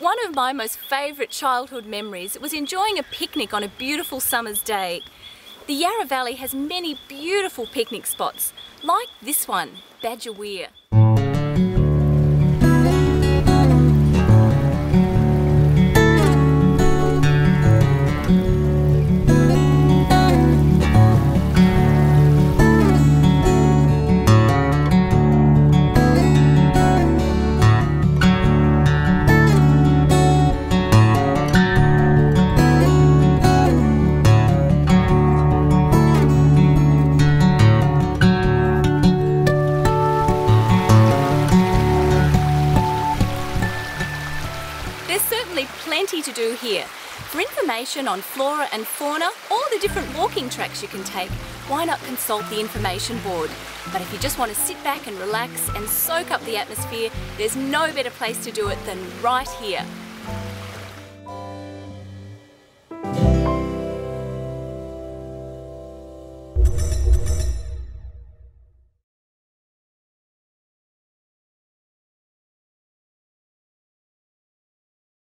One of my most favourite childhood memories was enjoying a picnic on a beautiful summer's day. The Yarra Valley has many beautiful picnic spots, like this one, Badger Weir. Plenty to do here. For information on flora and fauna, or the different walking tracks you can take, why not consult the information board? But if you just want to sit back and relax and soak up the atmosphere, there's no better place to do it than right here